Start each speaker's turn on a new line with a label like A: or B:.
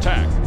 A: attack.